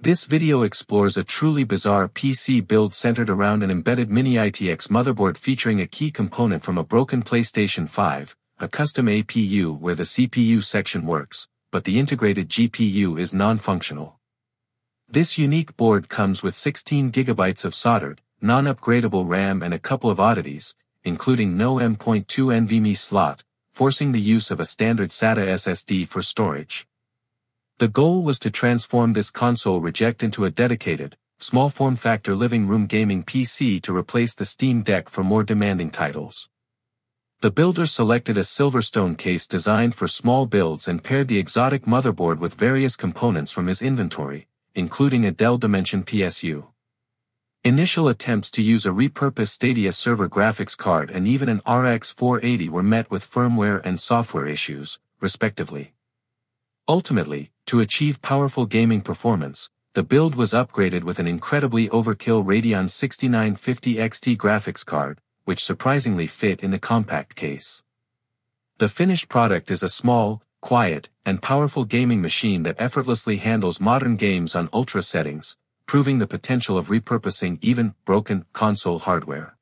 This video explores a truly bizarre PC build centered around an embedded mini ITX motherboard featuring a key component from a broken PlayStation 5, a custom APU where the CPU section works, but the integrated GPU is non-functional. This unique board comes with 16 GB of soldered, non-upgradable RAM and a couple of oddities, including no M.2 NVMe slot, forcing the use of a standard SATA SSD for storage. The goal was to transform this console reject into a dedicated, small form factor living room gaming PC to replace the Steam Deck for more demanding titles. The builder selected a Silverstone case designed for small builds and paired the exotic motherboard with various components from his inventory, including a Dell Dimension PSU. Initial attempts to use a repurposed Stadia server graphics card and even an RX 480 were met with firmware and software issues, respectively. Ultimately, to achieve powerful gaming performance, the build was upgraded with an incredibly overkill Radeon 6950 XT graphics card, which surprisingly fit in the compact case. The finished product is a small, quiet, and powerful gaming machine that effortlessly handles modern games on ultra settings, proving the potential of repurposing even broken console hardware.